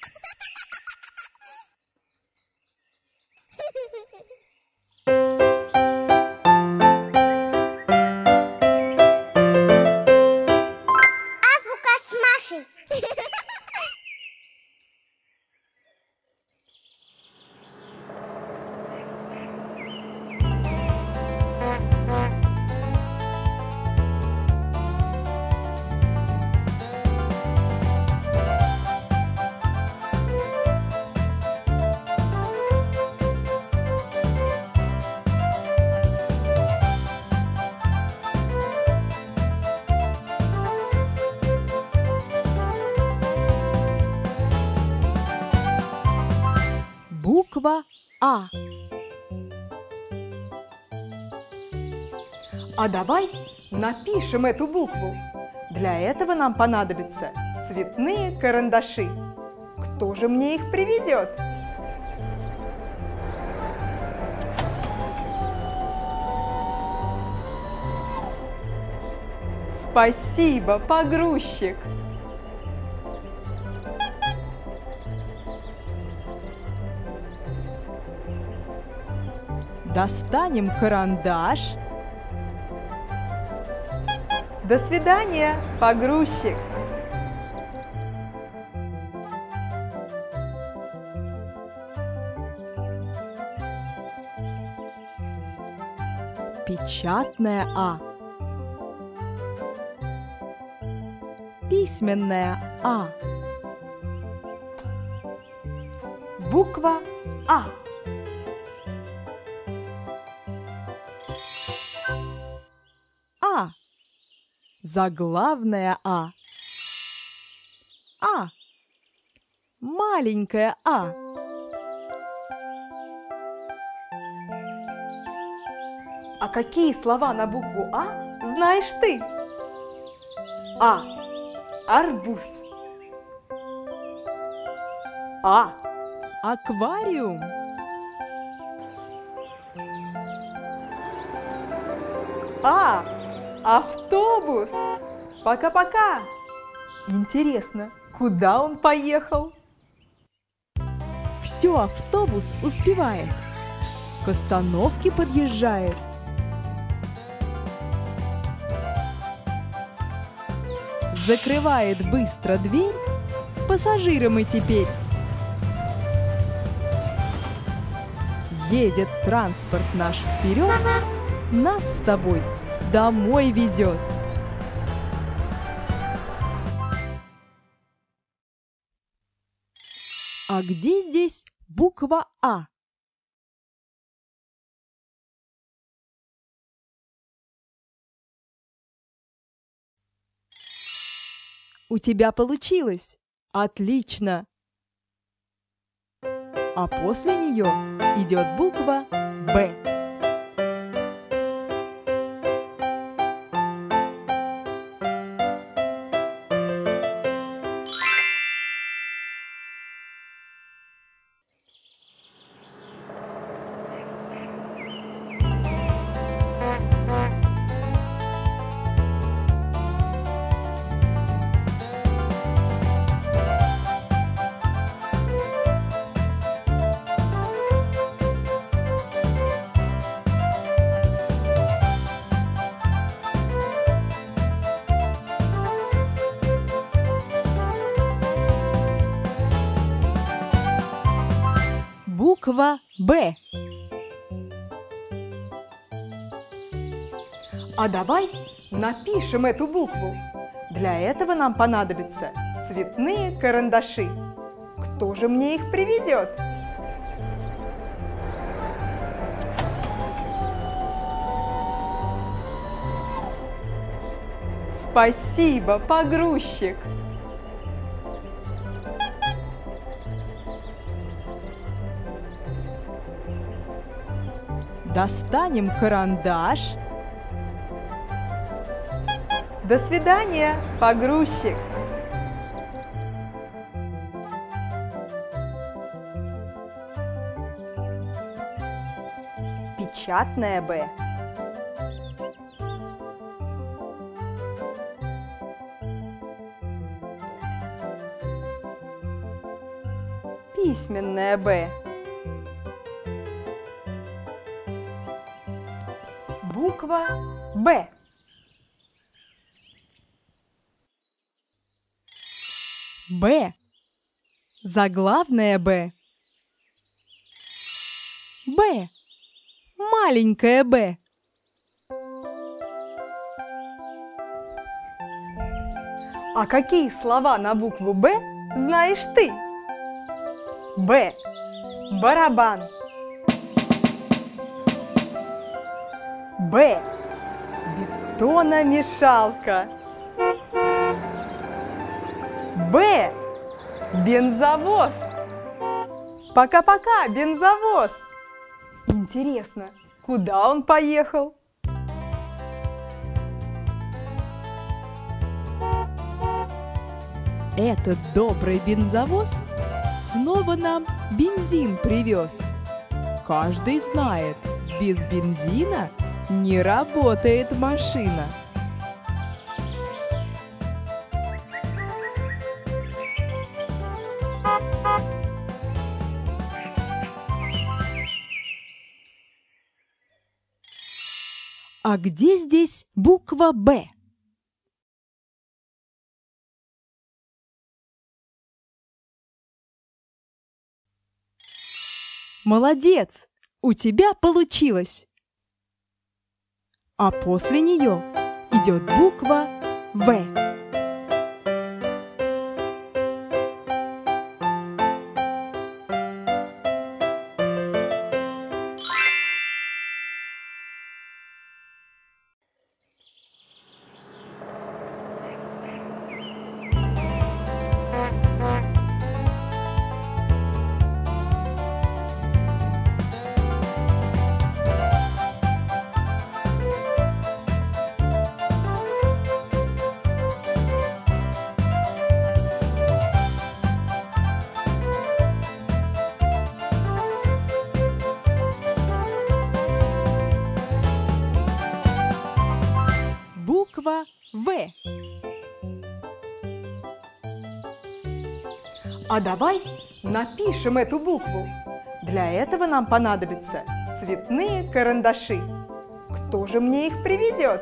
Ha ha ha ha! А давай напишем эту букву. Для этого нам понадобятся цветные карандаши. Кто же мне их привезет? Спасибо, погрузчик. Достанем карандаш. До свидания, погрузчик. Печатная А. Письменная А. Буква А. Заглавная А. А. Маленькая А. А какие слова на букву А знаешь ты? А. Арбуз. А. Аквариум. А. Автобус. Пока-пока. Интересно, куда он поехал? Все, автобус успевает. К остановке подъезжает. Закрывает быстро дверь. Пассажирам и теперь. Едет транспорт наш вперед. Нас с тобой домой везет. А где здесь буква А? У тебя получилось! Отлично! А после нее идет буква Б. Буква Б. А давай напишем эту букву. Для этого нам понадобятся цветные карандаши. Кто же мне их привезет? Спасибо, погрузчик. Достанем карандаш. До свидания, погрузчик. Печатная Б. Письменное «Б». Буква «Б». Б. Заглавное Б. Б. Маленькое Б. А какие слова на букву «Б» знаешь ты? Б. Барабан. Б. Бетономешалка. Б. Бензовоз. Пока-пока, бензовоз. Интересно, куда он поехал? Этот добрый бензовоз снова нам бензин привез. Каждый знает, без бензина не работает машина. А где здесь буква «Б»? Молодец! У тебя получилось! А после нее идет буква «В». А давай напишем эту букву. Для этого нам понадобятся цветные карандаши. Кто же мне их привезет?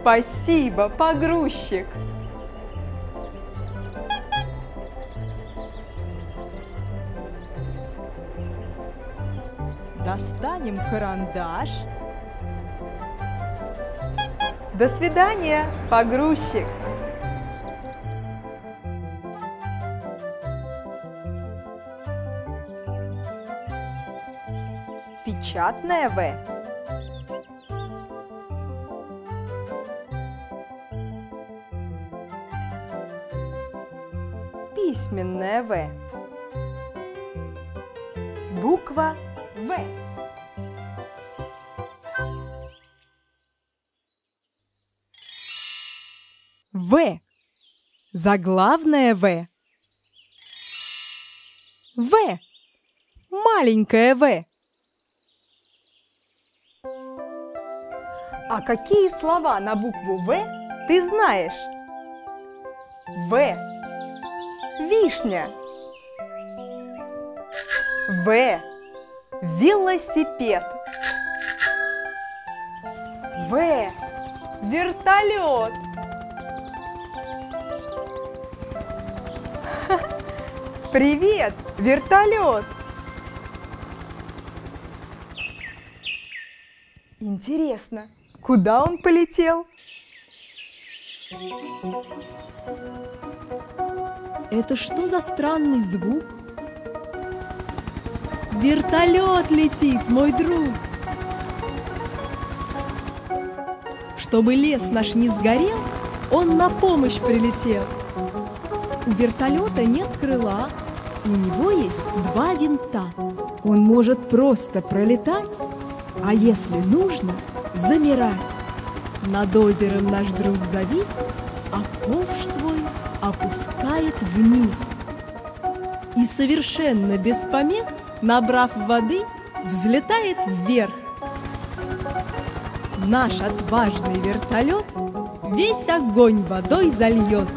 Спасибо, погрузчик! Достанем карандаш. До свидания, погрузчик! Печатное «В». Письменное «В». Буква «В». Заглавное В. В. Маленькое В. А какие слова на букву В ты знаешь? В. Вишня. В. Велосипед. В. Вертолет. Привет, вертолет! Интересно, куда он полетел? Это что за странный звук? Вертолет летит, мой друг. Чтобы лес наш не сгорел, он на помощь прилетел. У вертолета нет крыла, у него есть два винта. Он может просто пролетать, а если нужно, замирать. Над озером наш друг завис, а ковш свой опускает вниз. И совершенно без помех, набрав воды, взлетает вверх. наш отважный вертолет весь огонь водой зальет.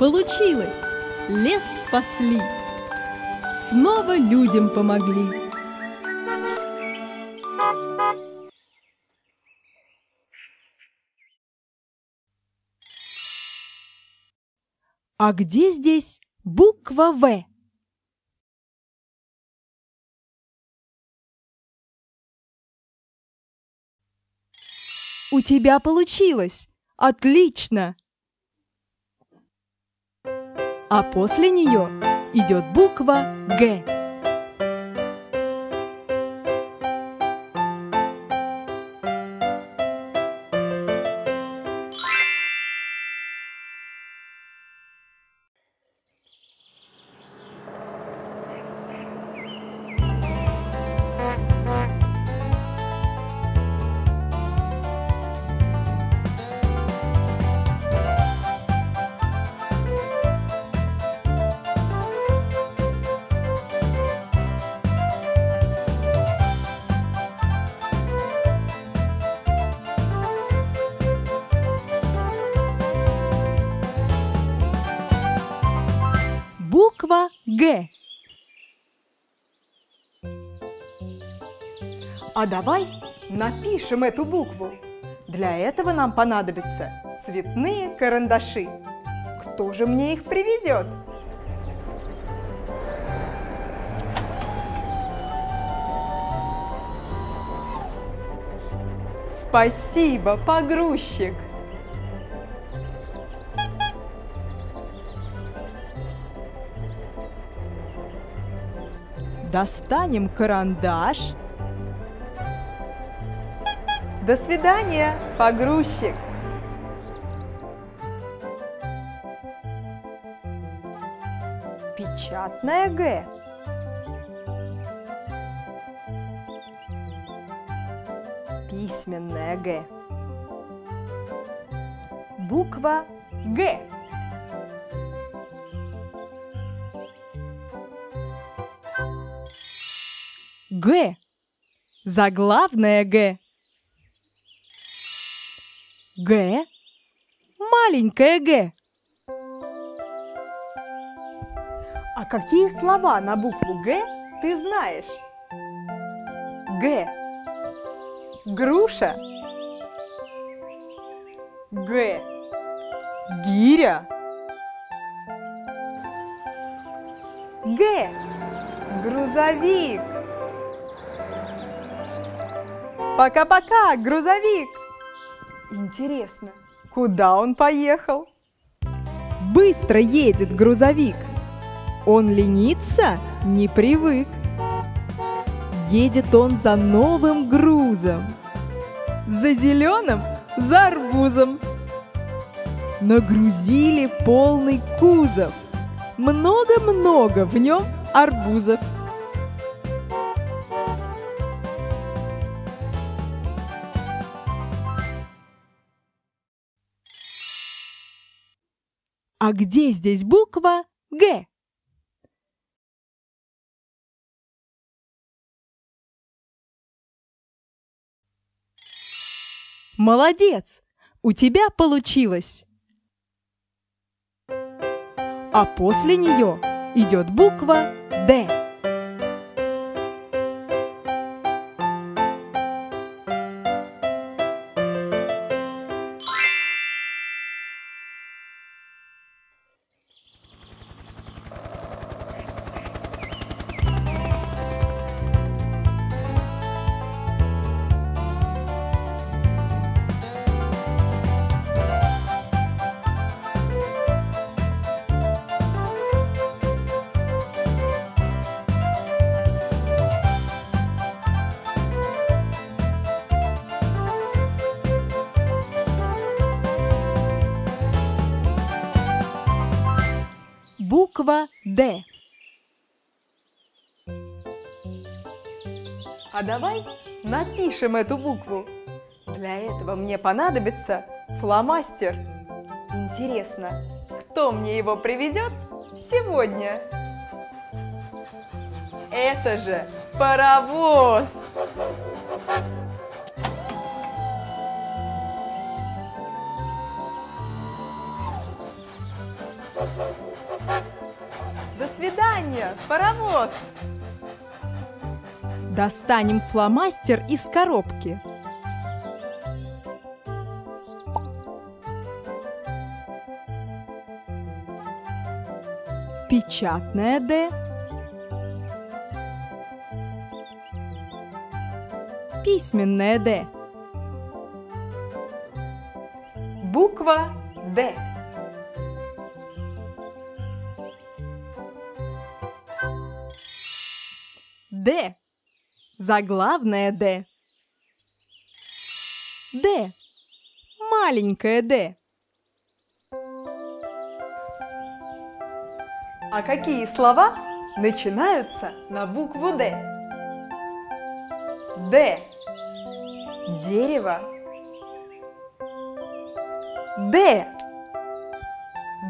Получилось! Лес спасли! Снова людям помогли! А где здесь буква В? У тебя получилось! Отлично! А после нее идет буква Г. Буква Г. А давай напишем эту букву. Для этого нам понадобятся цветные карандаши. Кто же мне их привезет? Спасибо, погрузчик! Достанем карандаш. До свидания, погрузчик! Печатная Г. Письменная Г. Буква Г. Г. Заглавная Г. Г. Маленькая Г. А какие слова на букву Г ты знаешь? Г. Груша. Г. Гиря. Г. Грузовик. Пока-пока, грузовик. Интересно, куда он поехал? Быстро едет грузовик. Он лениться не привык. Едет он за новым грузом. За зеленым, за арбузом. Нагрузили полный кузов. Много-много в нем арбузов. А где здесь буква Г? Молодец! У тебя получилось! А после нее идет буква Д. Д. А давай напишем эту букву. Для этого мне понадобится фломастер. Интересно, кто мне его привезет сегодня? Это же паровоз! Паровоз! Достанем фломастер из коробки. Печатная «Д». Письменная «Д». Буква «Д». Д. Заглавная Д. Д. Маленькая Д. А какие слова начинаются на букву «Д»? Д. Дерево. Д.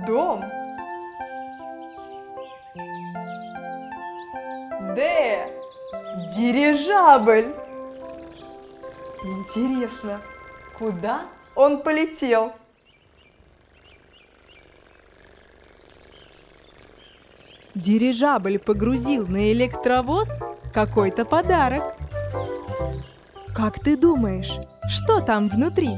Дом. Д. Дирижабль. Интересно, куда он полетел? Дирижабль погрузил на электровоз какой-то подарок. Как ты думаешь, что там внутри?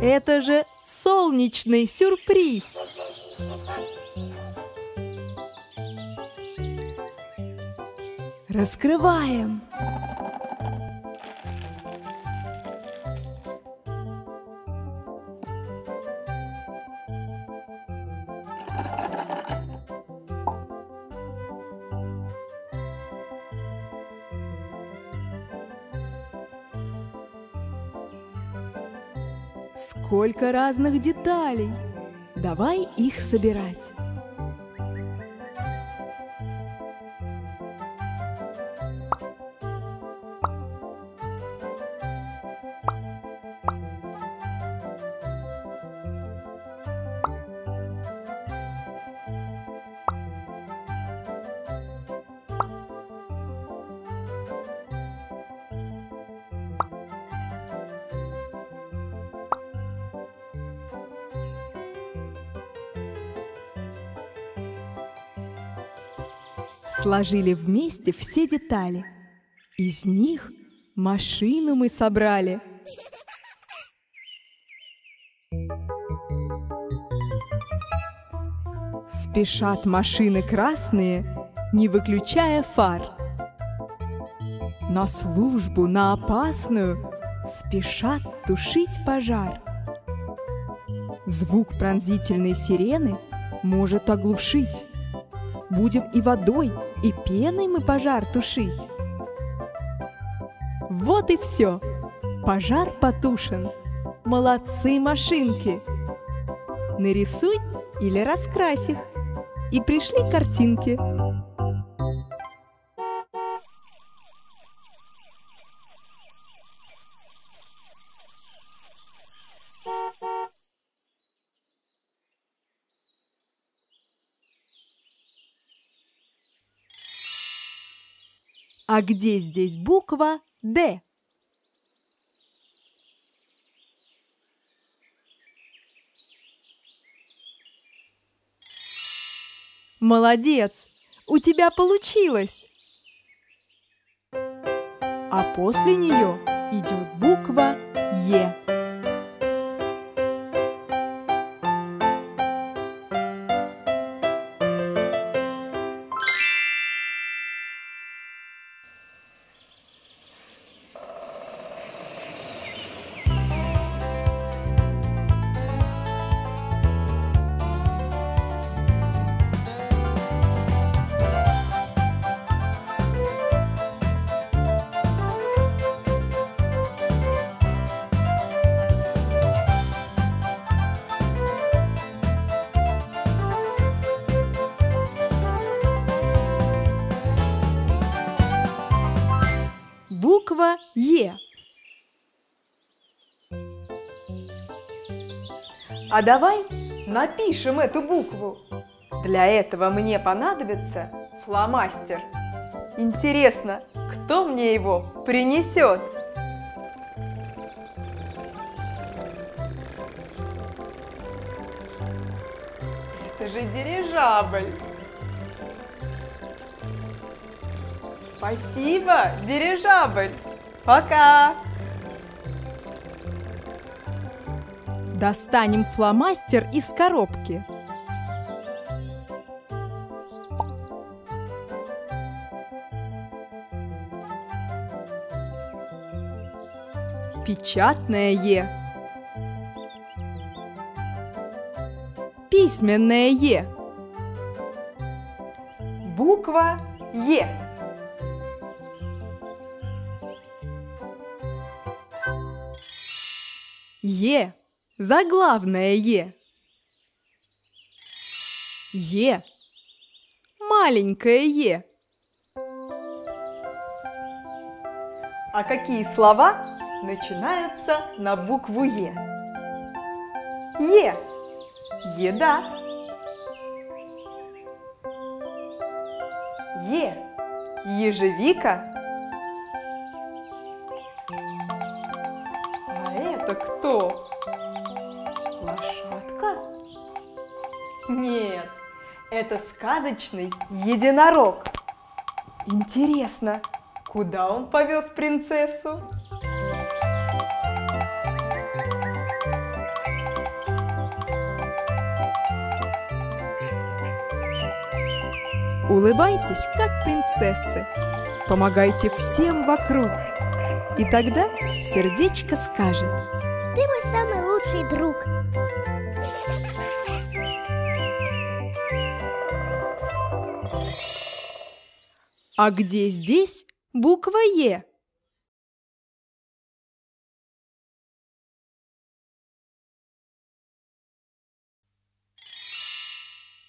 Это же солнечный сюрприз! Раскрываем! Сколько разных деталей! Давай их собирать. Сложили вместе все детали. Из них машину мы собрали. Спешат машины красные, не выключая фар. На службу, на опасную спешат тушить пожар. Звук пронзительной сирены может оглушить. Будем и водой, и пеной мы пожар тушить. Вот и все. Пожар потушен. Молодцы машинки. Нарисуй или раскрась их. И пришли картинки. А где здесь буква «Д»? Молодец! У тебя получилось! А после нее идет буква «Е». давай напишем эту букву. Для этого мне понадобится фломастер. Интересно, кто мне его принесет? Это же дирижабль. Спасибо, дирижабль. Пока. Достанем фломастер из коробки. Печатное Е. Письменное Е. Буква Е. Е. Заглавное Е. Е. Маленькое Е. А какие слова начинаются на букву Е? Е. Еда. Е. Ежевика. Это сказочный единорог. Интересно, куда он повез принцессу? Улыбайтесь, как принцессы. Помогайте всем вокруг. И тогда сердечко скажет. Ты мой самый лучший друг. А где здесь буква Е?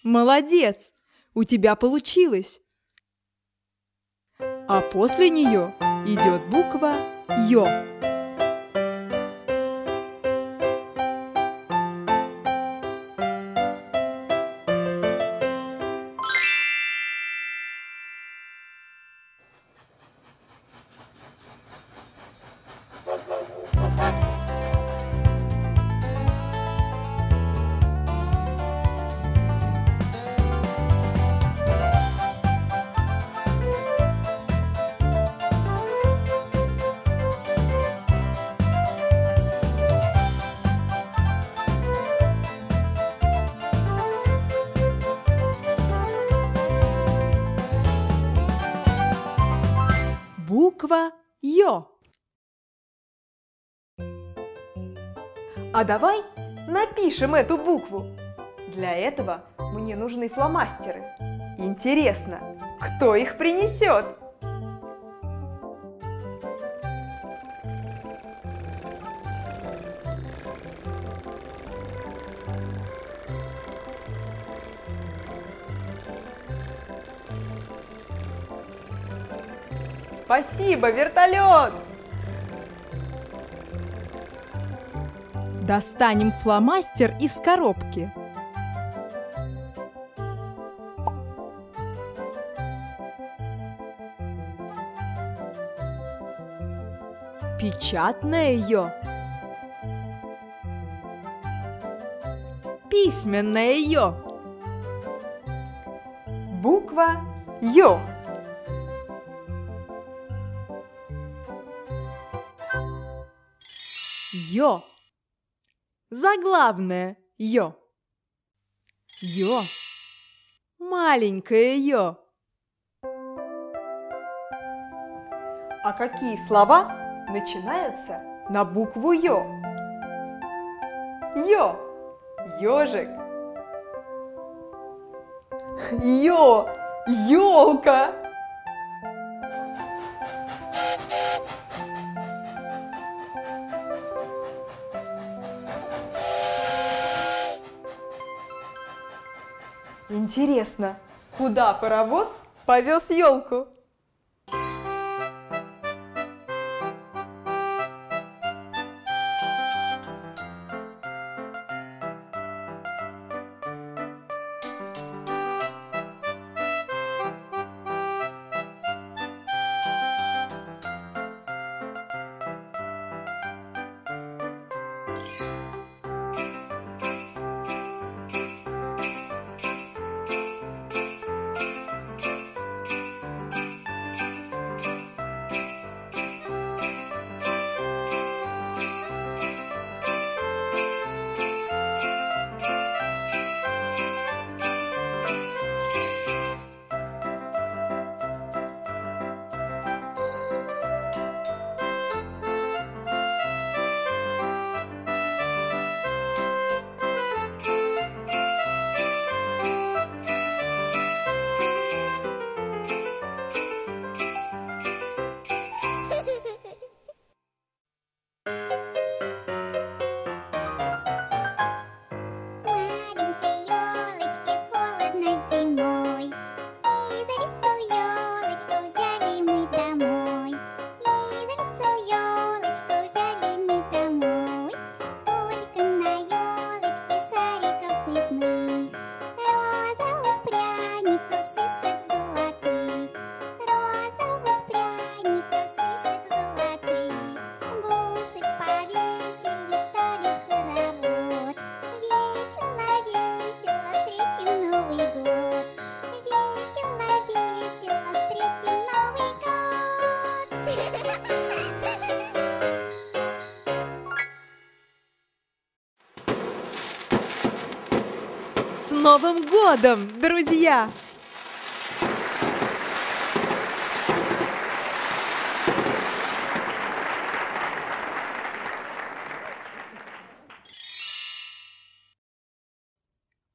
Молодец! У тебя получилось! А после нее идет буква Ё. А давай напишем эту букву. Для этого мне нужны фломастеры. Интересно, кто их принесет? Спасибо, вертолет! Достанем фломастер из коробки. Печатное Ё. Письменное Ё. Буква Ё. Ё. Заглавное Ё. Ё. Маленькое Ё. А какие слова начинаются на букву Ё? Ё. Ежик. Ё. Елка. Интересно, куда паровоз повез елку? Годом, друзья!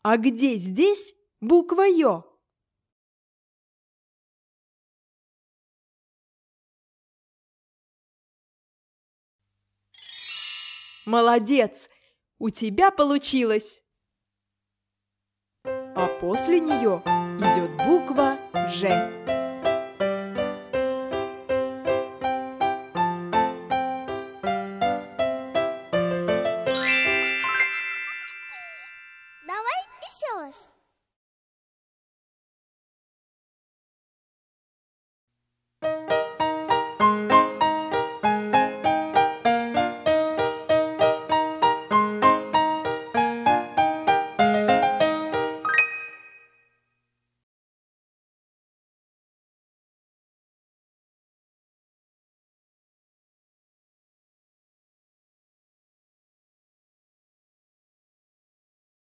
А где здесь буква Ё? Молодец! У тебя получилось! А после нее идет буква Ж.